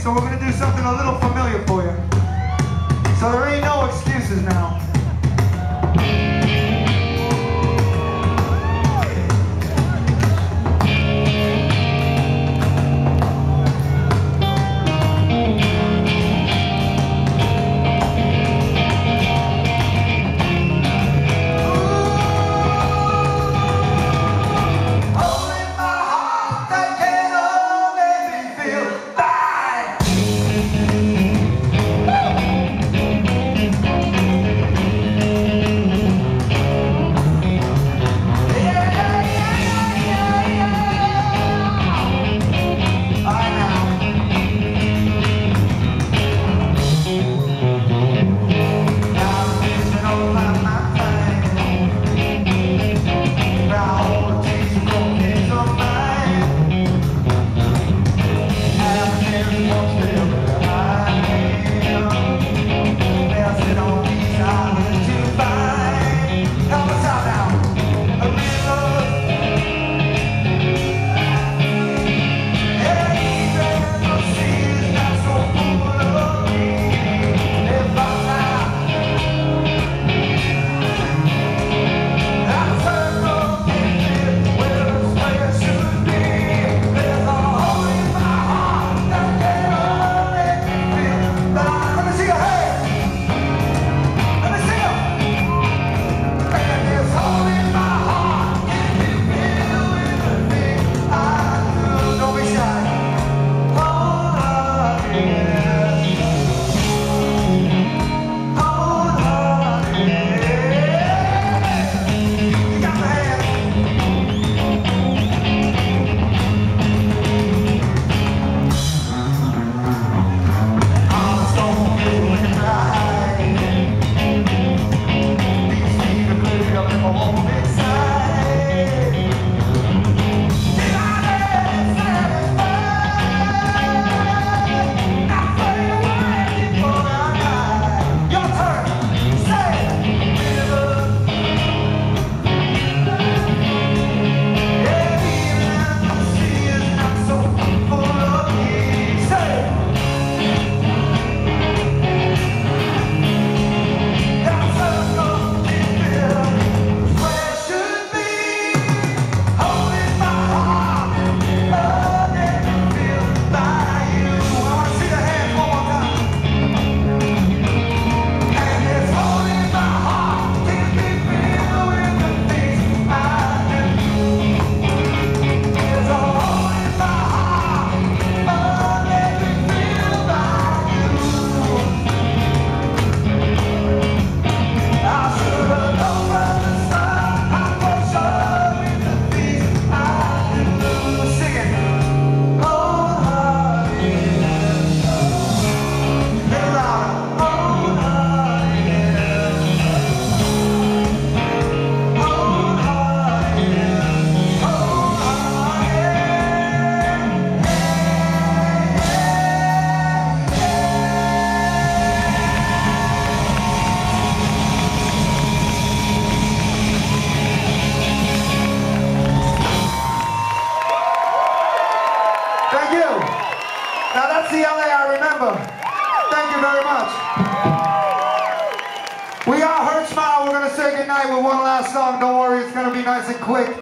so we're going to do something a little Thank you very much. We are Smile. We're going to say goodnight with one last song. Don't worry, it's going to be nice and quick.